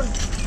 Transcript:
will run.